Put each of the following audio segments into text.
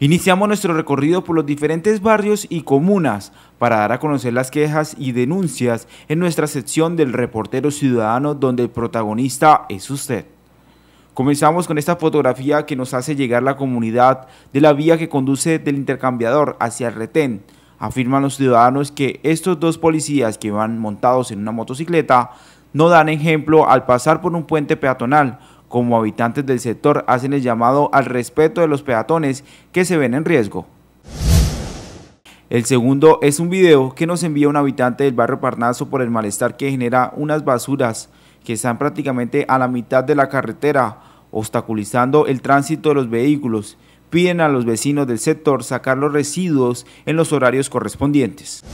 Iniciamos nuestro recorrido por los diferentes barrios y comunas para dar a conocer las quejas y denuncias en nuestra sección del reportero ciudadano donde el protagonista es usted. Comenzamos con esta fotografía que nos hace llegar la comunidad de la vía que conduce del intercambiador hacia el retén. Afirman los ciudadanos que estos dos policías que van montados en una motocicleta no dan ejemplo al pasar por un puente peatonal, como habitantes del sector hacen el llamado al respeto de los peatones que se ven en riesgo. El segundo es un video que nos envía un habitante del barrio Parnaso por el malestar que genera unas basuras que están prácticamente a la mitad de la carretera, obstaculizando el tránsito de los vehículos. Piden a los vecinos del sector sacar los residuos en los horarios correspondientes.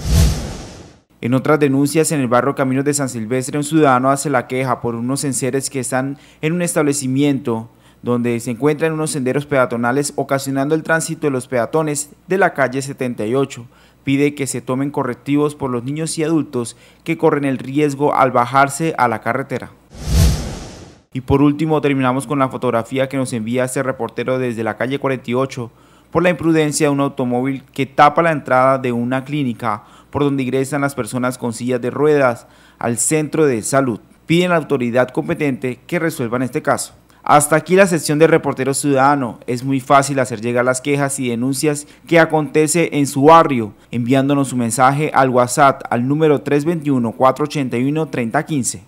En otras denuncias, en el barrio Caminos de San Silvestre, un ciudadano hace la queja por unos enseres que están en un establecimiento donde se encuentran unos senderos peatonales ocasionando el tránsito de los peatones de la calle 78. Pide que se tomen correctivos por los niños y adultos que corren el riesgo al bajarse a la carretera. Y por último terminamos con la fotografía que nos envía este reportero desde la calle 48 por la imprudencia de un automóvil que tapa la entrada de una clínica por donde ingresan las personas con sillas de ruedas al centro de salud. Piden a la autoridad competente que resuelvan este caso. Hasta aquí la sección de Reportero Ciudadano. Es muy fácil hacer llegar las quejas y denuncias que acontece en su barrio, enviándonos su mensaje al WhatsApp al número 321-481-3015.